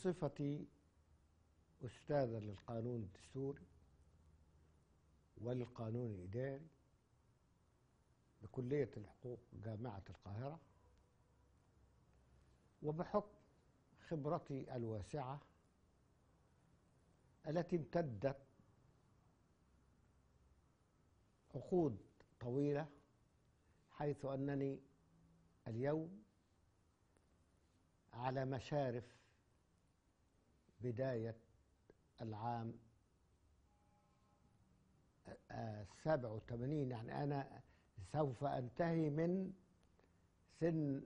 بصفتي أستاذا للقانون الدستوري وللقانون الإداري بكلية الحقوق جامعة القاهرة وبحكم خبرتي الواسعة التي امتدت عقود طويلة حيث أنني اليوم على مشارف بداية العام السابع والثمانين يعني أنا سوف أنتهي من سن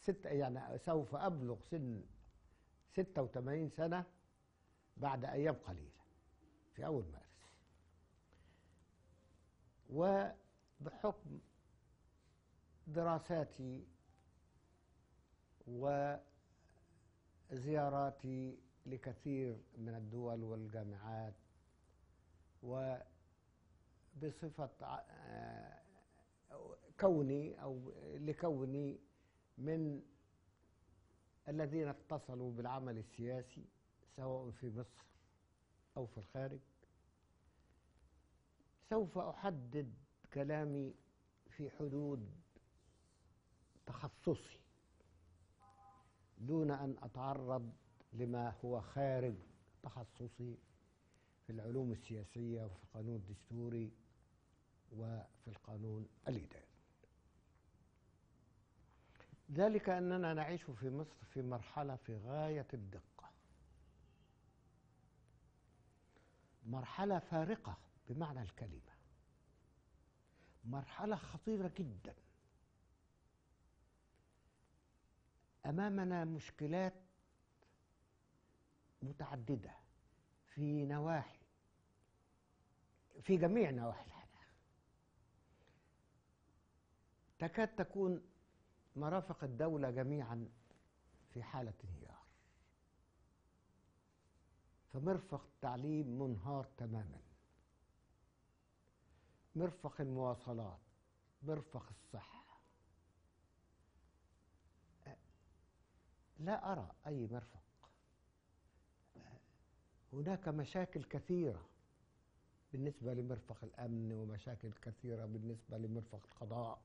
ست يعني سوف أبلغ سن ستة وثمانين سنة بعد أيام قليلة في أول مارس. وبحكم دراساتي وزياراتي لكثير من الدول والجامعات وبصفة آه، كوني أو لكوني من الذين اتصلوا بالعمل السياسي سواء في مصر أو في الخارج. سوف أحدد كلامي في حدود تخصصي. دون أن أتعرض لما هو خارج تخصصي في العلوم السياسية وفي القانون الدستوري وفي القانون الإداري. ذلك أننا نعيش في مصر في مرحلة في غاية الدقة. مرحلة فارقة بمعنى الكلمة. مرحلة خطيرة جدا. أمامنا مشكلات متعددة في نواحي في جميع نواحي الحياة. تكاد تكون مرافق الدولة جميعا في حالة انهيار. فمرفق التعليم منهار تماما. مرفق المواصلات مرفق الصحة لا أرى أي مرفق. هناك مشاكل كثيرة بالنسبة لمرفق الأمن ومشاكل كثيرة بالنسبة لمرفق القضاء.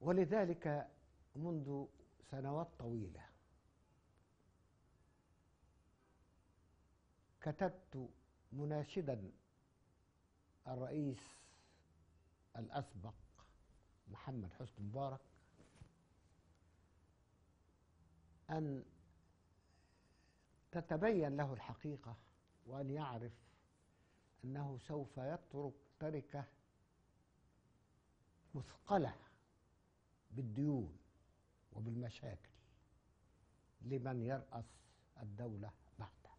ولذلك منذ سنوات طويلة كتبت مناشدا الرئيس الأسبق محمد حسني مبارك أن تتبين له الحقيقة وأن يعرف أنه سوف يترك تركة مثقلة بالديون وبالمشاكل لمن يرأس الدولة بعده.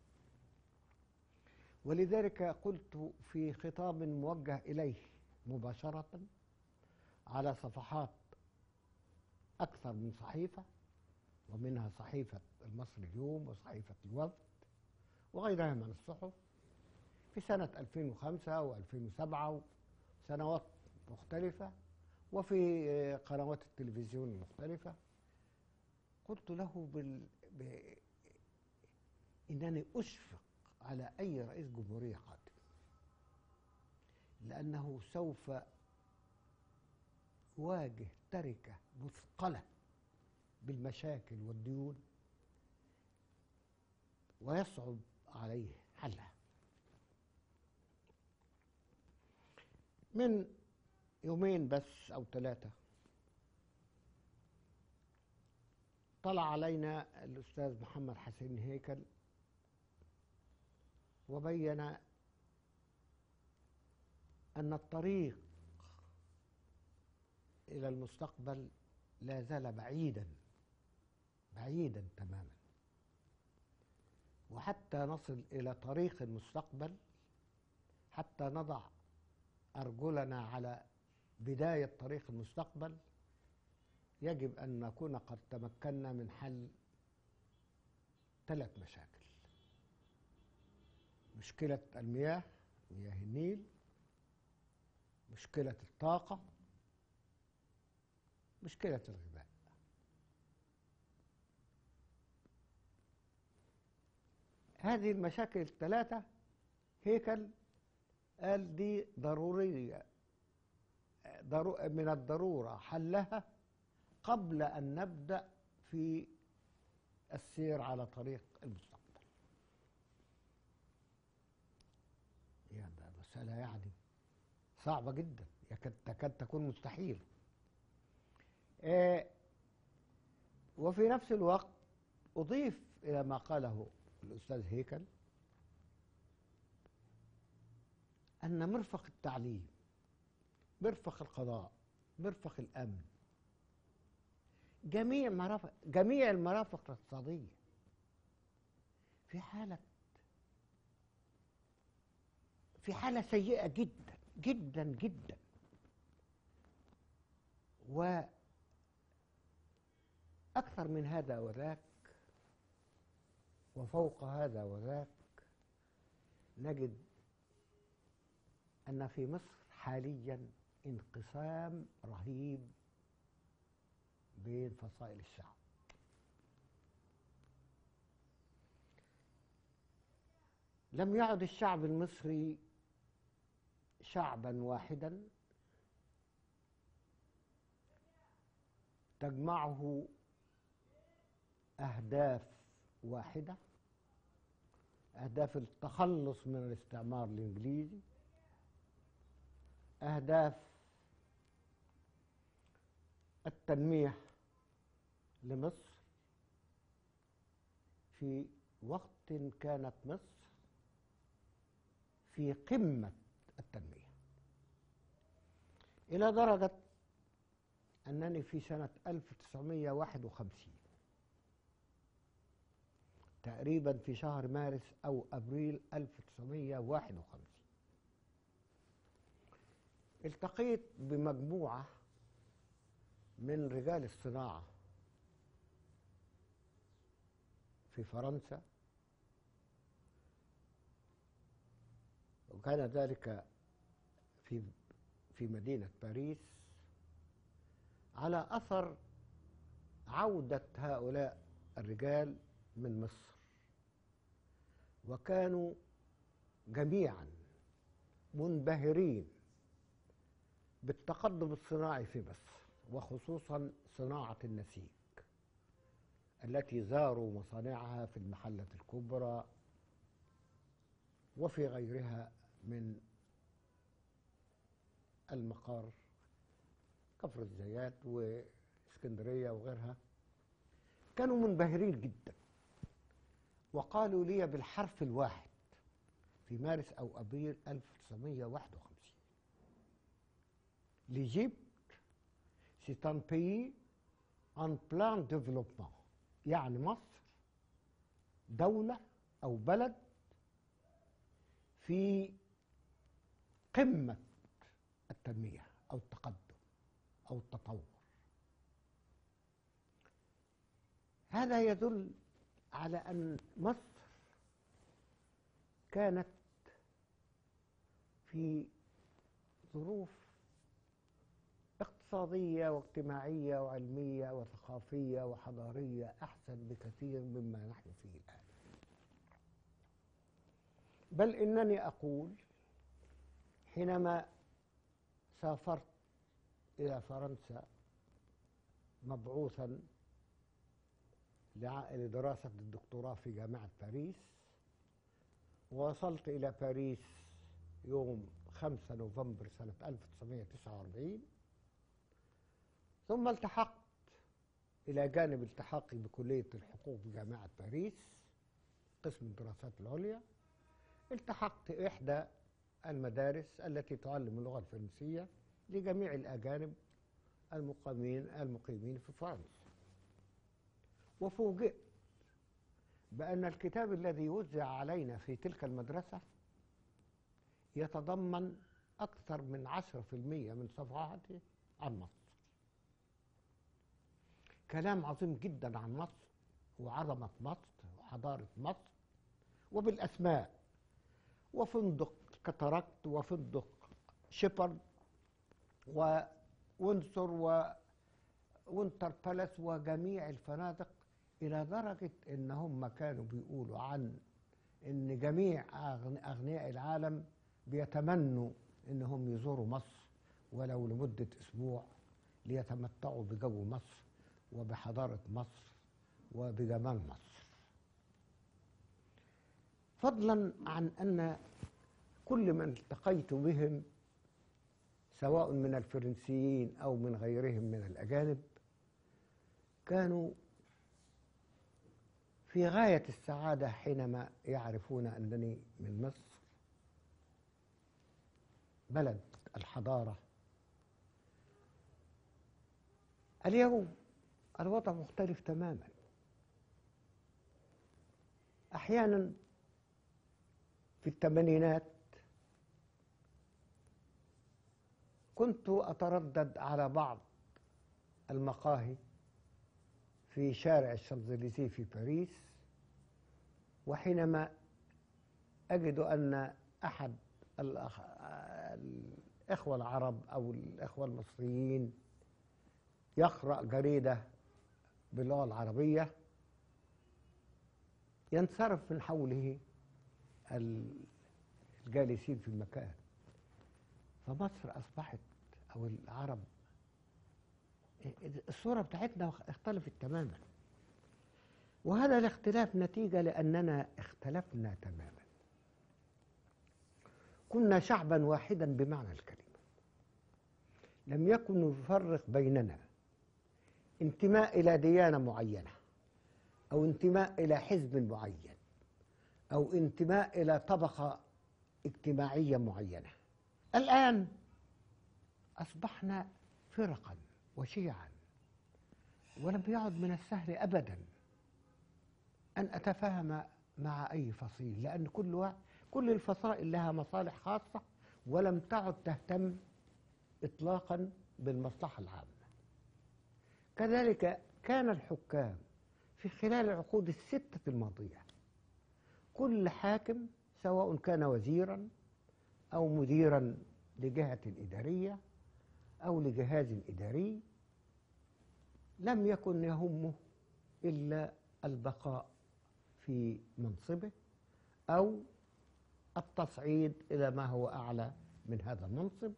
ولذلك قلت في خطاب موجه إليه مباشرة على صفحات أكثر من صحيفة ومنها صحيفة المصري اليوم وصحيفة الوفد وغيرها من الصحف في سنة 2005 و2007 سنوات مختلفة وفي قنوات التلفزيون المختلفة. قلت له بال... ب... إنني أشفق على أي رئيس جمهورية قادم لأنه سوف يواجه تركة مثقلة بالمشاكل والديون ويصعب عليه حلها. من يومين بس أو ثلاثة طلع علينا الأستاذ محمد حسين هيكل وبين أن الطريق إلى المستقبل لا زال بعيدا. بعيدا تماما. وحتى نصل إلى طريق المستقبل حتى نضع أرجلنا على بداية طريق المستقبل يجب أن نكون قد تمكنا من حل ثلاث مشاكل. مشكلة المياه مياه النيل مشكلة الطاقة مشكلة الغذاء. هذه المشاكل الثلاثة هيكل قال دي ضرورية. ضرو من الضرورة حلها قبل أن نبدأ في السير على طريق المستقبل. ده مسألة يعني صعبة جدا. تكاد تكون مستحيل. آه وفي نفس الوقت أضيف إلى ما قاله الأستاذ هيكل أن مرفق التعليم مرفق القضاء مرفق الأمن جميع مرافق جميع المرافق الاقتصادية في حالة في حالة سيئة جدا جدا جدا. وأكثر من هذا وذاك وفوق هذا وذاك نجد أن في مصر حاليا انقسام رهيب بين فصائل الشعب. لم يعد الشعب المصري شعبا واحدا تجمعه أهداف واحدة. أهداف التخلص من الاستعمار الإنجليزي أهداف التنمية لمصر في وقت كانت مصر في قمة التنمية. إلى درجة أنني في سنة 1951 تقريبا في شهر مارس أو أبريل 1951 التقيت بمجموعة من رجال الصناعة في فرنسا. وكان ذلك في في مدينة باريس على أثر عودة هؤلاء الرجال من مصر. وكانوا جميعا منبهرين بالتقدم الصناعي في مصر وخصوصا صناعة النسيج التي زاروا مصانعها في المحلة الكبرى وفي غيرها من المقار كفر الزيات وإسكندرية وغيرها. كانوا منبهرين جدا. وقالوا لي بالحرف الواحد في مارس أو أبريل 1951 l'Égypte, c'est un pays en plein يعني مصر دولة أو بلد في قمة التنمية أو التقدم أو التطور. هذا يدل على أن مصر كانت في ظروف اقتصادية واجتماعية وعلمية وثقافية وحضارية أحسن بكثير مما نحن فيه الآن. بل إنني أقول حينما سافرت إلى فرنسا مبعوثا لدراسة الدكتوراه في جامعة باريس. ووصلت إلى باريس يوم 5 نوفمبر سنة 1949 ثم التحقت إلى جانب التحاقي بكلية الحقوق بجامعة باريس قسم الدراسات العليا. التحقت إحدى المدارس التي تعلم اللغة الفرنسية لجميع الأجانب المقيمين المقيمين في فرنسا. وفوجئت بأن الكتاب الذي وزع علينا في تلك المدرسة يتضمن أكثر من عشرة في المية من صفحاته عن مصر. كلام عظيم جدا عن مصر وعظمة مصر وحضارة مصر وبالأسماء. وفندق كاتاراكت وفندق شيبرد وونسور وونتر بالاس وجميع الفنادق إلى درجة إن هم كانوا بيقولوا عن إن جميع أغن- أغنياء العالم بيتمنوا إنهم يزوروا مصر ولو لمدة أسبوع ليتمتعوا بجو مصر وبحضارة مصر وبجمال مصر. فضلا عن أن كل من التقيت بهم سواء من الفرنسيين أو من غيرهم من الأجانب كانوا في غاية السعادة حينما يعرفون أنني من مصر. بلد الحضارة. اليوم الوضع مختلف تماما. أحيانا في الثمانينات كنت أتردد على بعض المقاهي. في شارع الشانزليزيه في باريس وحينما أجد أن أحد الأخ... الإخوة العرب أو الإخوة المصريين يقرأ جريدة باللغة العربية ينصرف من حوله الجالسين في المكان. فمصر أصبحت أو العرب الصورة بتاعتنا اختلفت تماما. وهذا الاختلاف نتيجة لأننا اختلفنا تماما. كنا شعبا واحدا بمعنى الكلمة. لم يكن يفرق بيننا انتماء إلى ديانة معينة أو انتماء إلى حزب معين أو انتماء إلى طبقة اجتماعية معينة. الآن أصبحنا فرقا. وشيعا ولم يعد من السهل ابدا أن أتفاهم مع أي فصيل لأن كل واحد كل الفصائل لها مصالح خاصة ولم تعد تهتم اطلاقا بالمصلحة العامة. كذلك كان الحكام في خلال العقود الستة الماضية كل حاكم سواء كان وزيرا أو مديرا لجهة إدارية أو لجهاز إداري لم يكن يهمه إلا البقاء في منصبه أو التصعيد إلى ما هو أعلى من هذا المنصب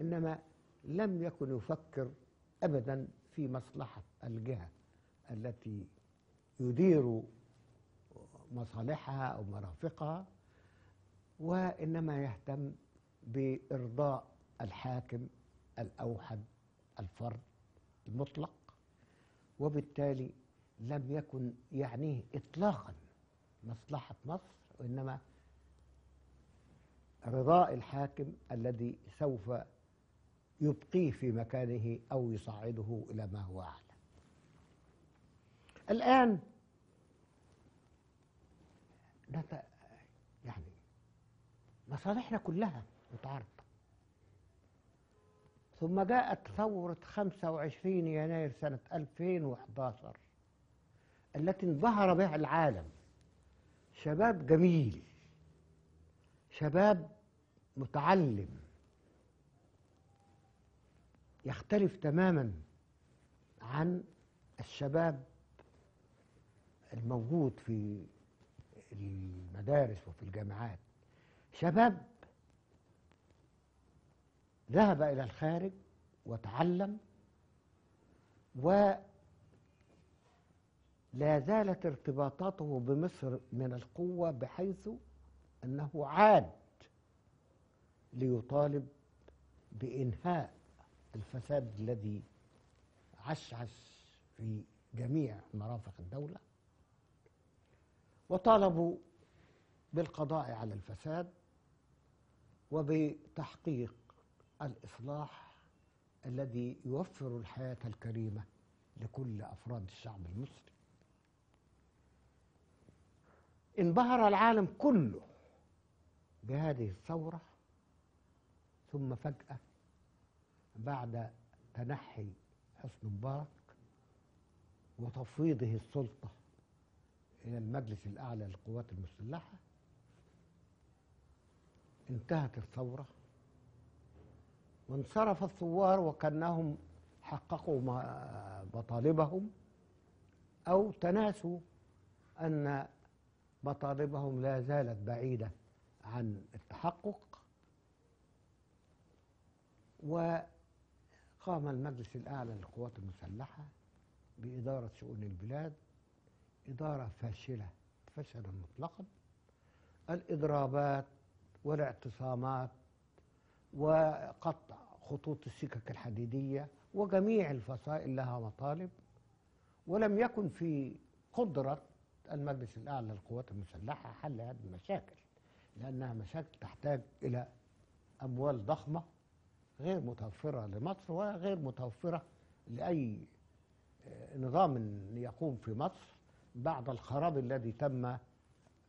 إنما لم يكن يفكر ابدا في مصلحة الجهة التي يدير مصالحها أو مرافقها وإنما يهتم بإرضاء الحاكم الاوحد الفرد المطلق وبالتالي لم يكن يعنيه اطلاقا مصلحة مصر وإنما رضاء الحاكم الذي سوف يبقيه في مكانه أو يصعده إلى ما هو أعلى. الآن نت... يعني مصالحنا كلها متعارضة. ثم جاءت ثورة 25 يناير سنة 2011 التي انبهر بها العالم. شباب جميل شباب متعلم يختلف تماما عن الشباب الموجود في المدارس وفي الجامعات. شباب ذهب إلى الخارج وتعلم ولا زالت ارتباطاته بمصر من القوة بحيث أنه عاد ليطالب بإنهاء الفساد الذي عشعش في جميع مرافق الدولة. وطالبوا بالقضاء على الفساد وبتحقيق الإصلاح الذي يوفر الحياة الكريمة لكل أفراد الشعب المصري انبهر العالم كله بهذه الثورة ثم فجأة بعد تنحي حسن مبارك وتفويضه السلطة إلى المجلس الأعلى للقوات المسلحة انتهت الثورة. وانصرف الثوار وكأنهم حققوا مطالبهم أو تناسوا أن مطالبهم لا زالت بعيدة عن التحقق. وقام المجلس الأعلى للقوات المسلحة بإدارة شؤون البلاد إدارة فاشلة فشلا مطلقا. الإضرابات والاعتصامات وقطع خطوط السكك الحديدية وجميع الفصائل لها مطالب ولم يكن في قدرة المجلس الأعلى للقوات المسلحة حل هذه المشاكل لأنها مشاكل تحتاج إلى أموال ضخمة غير متوفرة لمصر ولا غير متوفرة لأي آه، نظام يقوم في مصر بعد الخراب الذي تم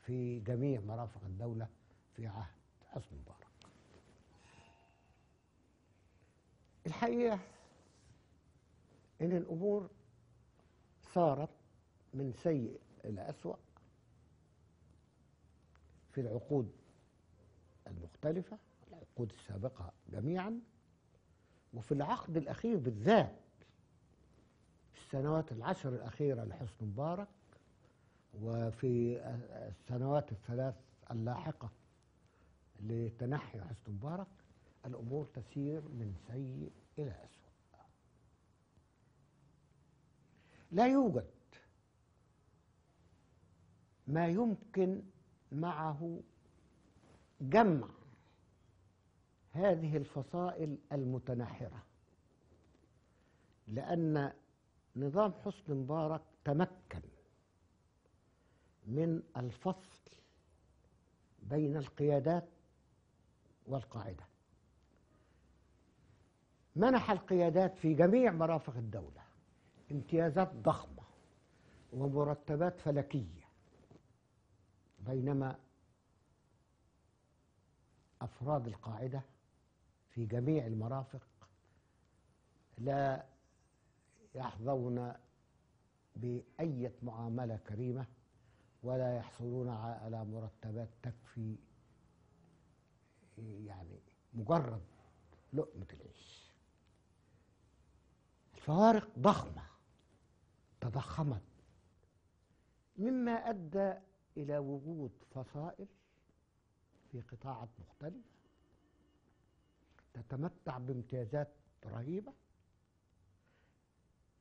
في جميع مرافق الدولة في عهد حسني مبارك. الحقيقة إن الأمور صارت من سيء إلى أسوأ في العقود المختلفة العقود السابقة جميعا وفي العقد الأخير بالذات في السنوات العشر الأخيرة لحسن مبارك وفي السنوات الثلاث اللاحقة لتنحي حسن مبارك الأمور تسير من سيء إلى أسوأ. لا يوجد ما يمكن معه جمع هذه الفصائل المتناحرة لأن نظام حسن مبارك تمكن من الفصل بين القيادات والقاعدة. منح القيادات في جميع مرافق الدولة امتيازات ضخمة ومرتبات فلكية بينما أفراد القاعدة في جميع المرافق لا يحظون بأية معاملة كريمة ولا يحصلون على مرتبات تكفي يعني مجرد لقمة العيش. الفوارق ضخمة. تضخمت. مما أدى إلى وجود فصائل في قطاعات مختلفة تتمتع بامتيازات رهيبة.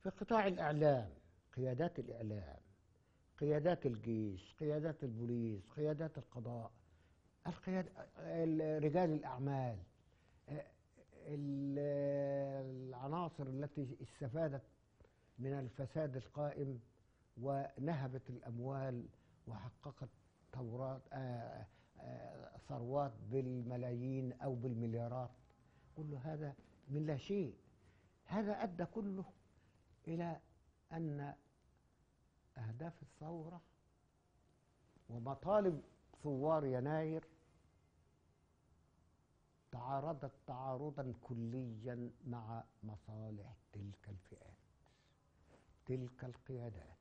في قطاع الإعلام قيادات الإعلام قيادات الجيش قيادات البوليس قيادات القضاء القياد رجال الأعمال العناصر التي استفادت من الفساد القائم ونهبت الأموال وحققت ثورات ثروات بالملايين أو بالمليارات. كل هذا من لا شيء. هذا أدى كله إلى أن أهداف الثورة ومطالب ثوار يناير تعارضت تعارضا كليا مع مصالح تلك الفئات تلك القيادات.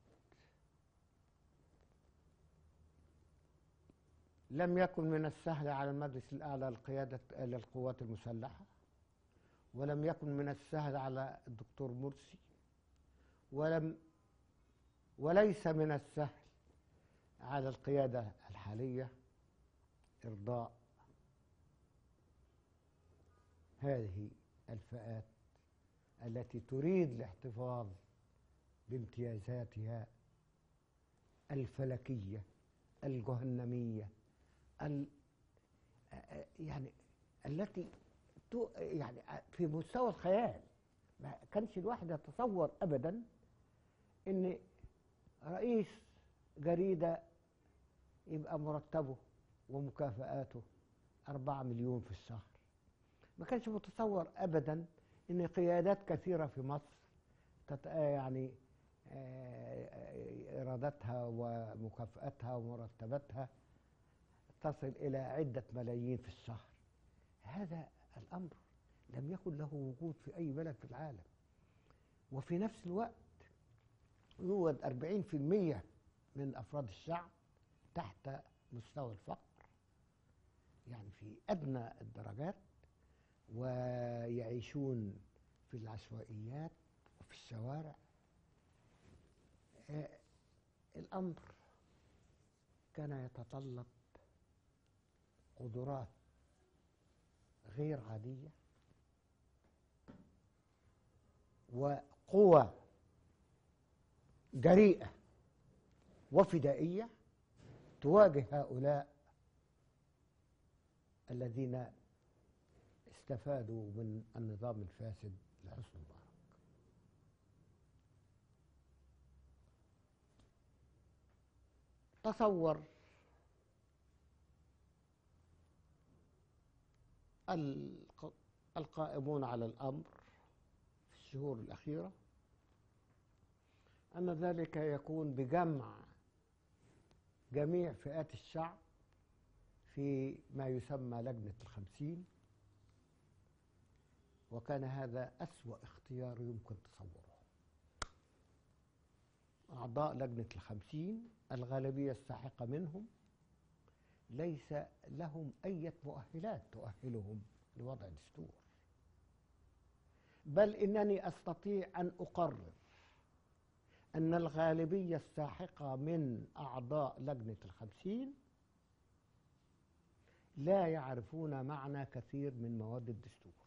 لم يكن من السهل على المجلس الأعلى للقيادة للقوات المسلحة ولم يكن من السهل على الدكتور مرسي ولم وليس من السهل على القيادة الحالية إرضاء هذه الفئات التي تريد الاحتفاظ بامتيازاتها الفلكية الجهنمية ال يعني التي يعني في مستوى الخيال. ما كانش الواحد يتصور ابدا إن رئيس جريدة يبقى مرتبه ومكافآته أربعة مليون في الشهر. ما كانش متصور أبدا أن قيادات كثيرة في مصر تت... يعني إيراداتها ومكافأتها ومرتباتها تصل إلى عدة ملايين في الشهر. هذا الأمر لم يكن له وجود في أي بلد في العالم. وفي نفس الوقت يوجد 40% من أفراد الشعب تحت مستوى الفقر يعني في أدنى الدرجات. ويعيشون في العشوائيات وفي الشوارع. آه الأمر كان يتطلب قدرات غير عادية وقوة جريئة وفدائية تواجه هؤلاء الذين استفادوا من النظام الفاسد لحسن مبارك تصور الق- القائمون على الأمر في الشهور الأخيرة أن ذلك يكون بجمع جميع فئات الشعب في ما يسمى لجنة الخمسين وكان هذا أسوأ اختيار يمكن تصوره. أعضاء لجنة الخمسين الغالبية الساحقة منهم ليس لهم أي مؤهلات تؤهلهم لوضع دستور. بل إنني أستطيع أن أقرر أن الغالبية الساحقة من أعضاء لجنة الخمسين لا يعرفون معنى كثير من مواد الدستور.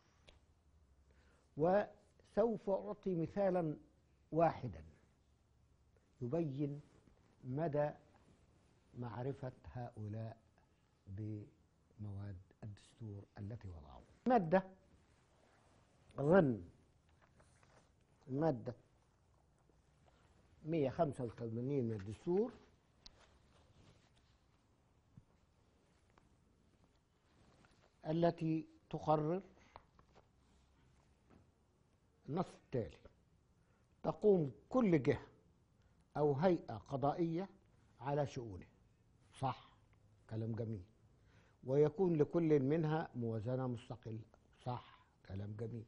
وسوف أعطي مثالا واحدا. يبين مدى معرفة هؤلاء بمواد الدستور التي وضعوها. مادة أظن المادة 185 من الدستور. التي تقرر النص التالي تقوم كل جهة أو هيئة قضائية على شؤونه. صح كلام جميل. ويكون لكل منها موازنة مستقلة. صح كلام جميل.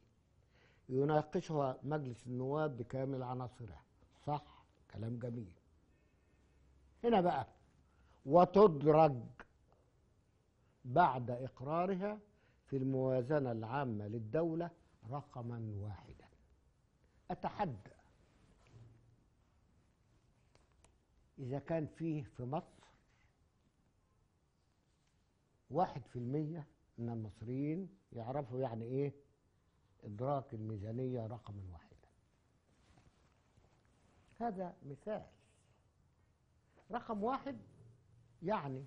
يناقشها مجلس النواب بكامل عناصرها صح كلام جميل. هنا بقى وتدرج بعد إقرارها في الموازنة العامة للدولة رقما واحدا. أتحدى. إذا كان فيه في مصر واحد في المية من المصريين يعرفوا يعني إيه؟ إدراك الميزانية رقما واحدا هذا مثال. رقم واحد يعني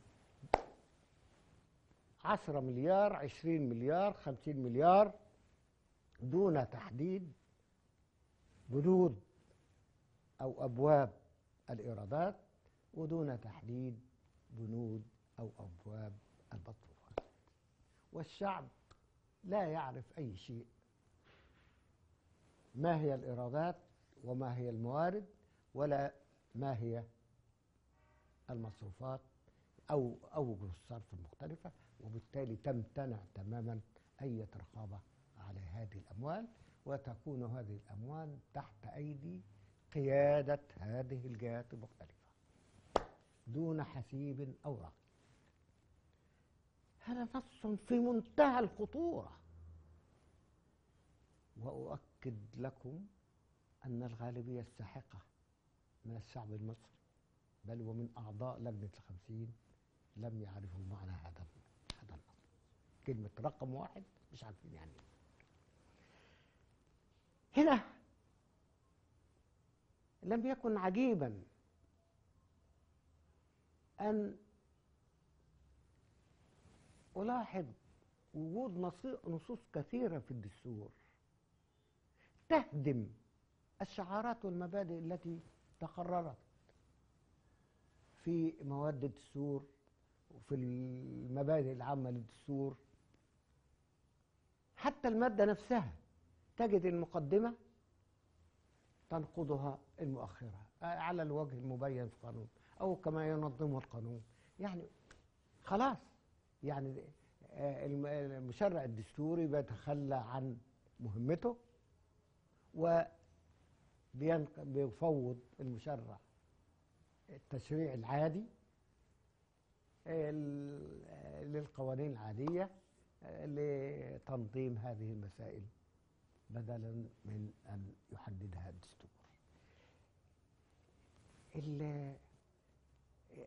عشرة مليار عشرين مليار خمسين مليار دون تحديد بنود أو أبواب الإيرادات ودون تحديد بنود أو أبواب المصروفات والشعب لا يعرف أي شيء. ما هي الإيرادات وما هي الموارد ولا ما هي المصروفات أو أوجه الصرف المختلفة. وبالتالي تمتنع تماما أي رقابة على هذه الأموال. وتكون هذه الأموال تحت أيدي قيادة هذه الجهات المختلفة دون حسيب أو رقيب هذا نص في منتهى الخطورة. وأؤكد لكم أن الغالبية الساحقة من الشعب المصري بل ومن أعضاء لجنة الخمسين لم يعرفوا معنى هذا هذا النص. كلمة رقم واحد مش عارفين يعني إيه. هنا. لم يكن عجيبا أن ألاحظ وجود نصوص كثيرة في الدستور تهدم الشعارات والمبادئ التي تقررت في مواد الدستور وفي المبادئ العامة للدستور. حتى المادة نفسها تجد المقدمة تنقضها المؤخرة على الوجه المبين في القانون أو كما ينظمه القانون. يعني خلاص يعني آه، الم- المشرع الدستوري بيتخلى عن مهمته وبيفوض المشرع التشريع العادي ال- للقوانين العادية آه، لتنظيم هذه المسائل. بدلا من أن يحددها الدستور. ال-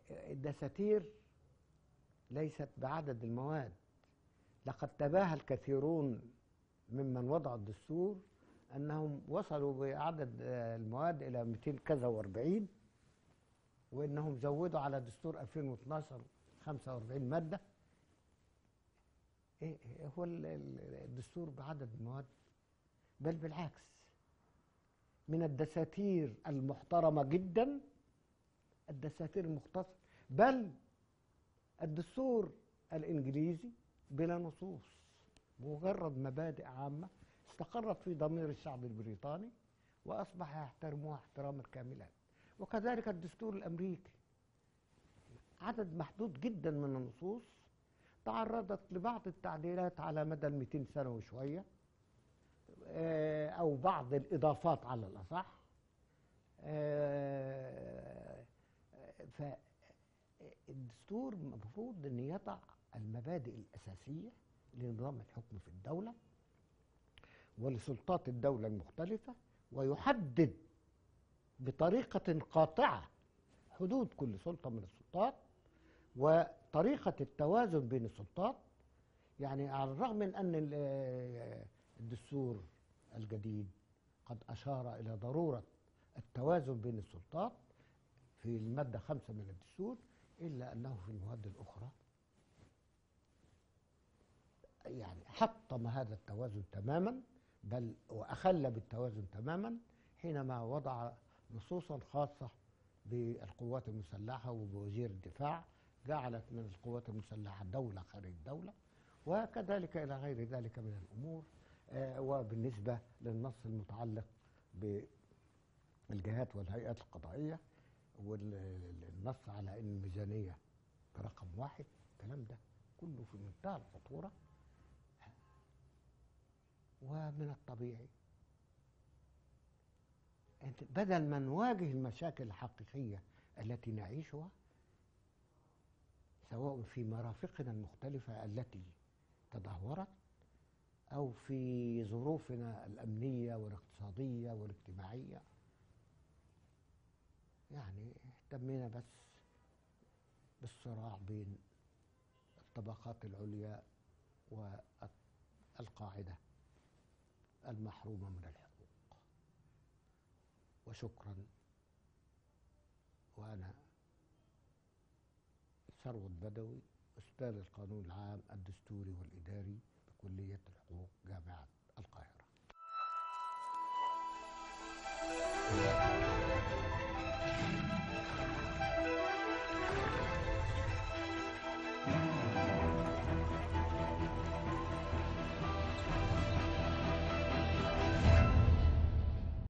الدساتير ليست بعدد المواد. لقد تباهى الكثيرون ممن وضعوا الدستور أنهم وصلوا بعدد آه، المواد إلى 200 كذا و40 وإنهم زودوا على دستور 2012 45 مادة. إيه إيه هو ال- ال- الدستور بعدد المواد؟ بل بالعكس من الدساتير المحترمة جدا الدساتير المختصره بل الدستور الإنجليزي بلا نصوص مجرد مبادئ عامة استقرت في ضمير الشعب البريطاني وأصبح يحترموها احتراما كاملا. وكذلك الدستور الأمريكي عدد محدود جدا من النصوص تعرضت لبعض التعديلات على مدى ال 200 سنة وشوية. آه، أو بعض الإضافات على الأصح. آه، فالدستور المفروض إن يضع المبادئ الأساسية لنظام الحكم في الدولة ولسلطات الدولة المختلفة ويحدد بطريقة قاطعة حدود كل سلطة من السلطات وطريقة التوازن بين السلطات. يعني على الرغم من أن ال- الدستور الجديد قد أشار إلى ضرورة التوازن بين السلطات في المادة خمسة من الدستور إلا أنه في المواد الأخرى. يعني حطم هذا التوازن تماما بل وأخل بالتوازن تماما حينما وضع نصوصا خاصة بالقوات المسلحة وبوزير الدفاع جعلت من القوات المسلحة دولة خارج الدولة وكذلك إلى غير ذلك من الأمور. آه، وبالنسبة للنص المتعلق بالجهات والهيئات القضائية والنص على إن الميزانية رقم واحد الكلام ده كله في منتهى الخطورة. ومن الطبيعي بدل ما نواجه المشاكل الحقيقية التي نعيشها سواء في مرافقنا المختلفة التي تدهورت أو في ظروفنا الأمنية والاقتصادية والاجتماعية. يعني اهتمينا بس بالصراع بين الطبقات العليا والقاعدة المحرومة من الحقوق. وشكرا. وأنا ثروت بدوي أستاذ القانون العام الدستوري والإداري بكلية الحقوق جامعة القاهرة.